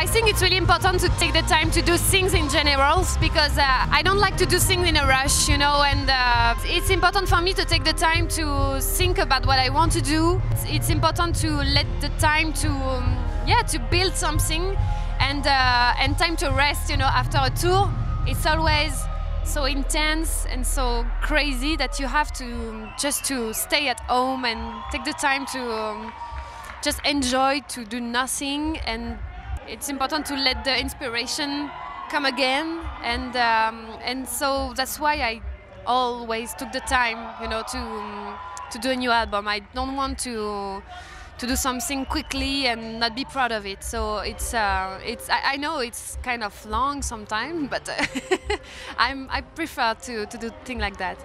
I think it's really important to take the time to do things in general because uh, I don't like to do things in a rush, you know, and uh, it's important for me to take the time to think about what I want to do. It's, important to let the time to, um, yeah, to build something and, uh, and time to rest, you know, after a tour. It's always so intense and so crazy that you have to just to stay at home and take the time to um, just enjoy to do nothing and it's important to let the inspiration come again. And um, and so that's why I always took the time you know to um, to do a new album. I don't want to to do something quickly and not be proud of it. So it's uh, it's I, I, know it's kind of long sometimes but I'm I prefer to, to do things like that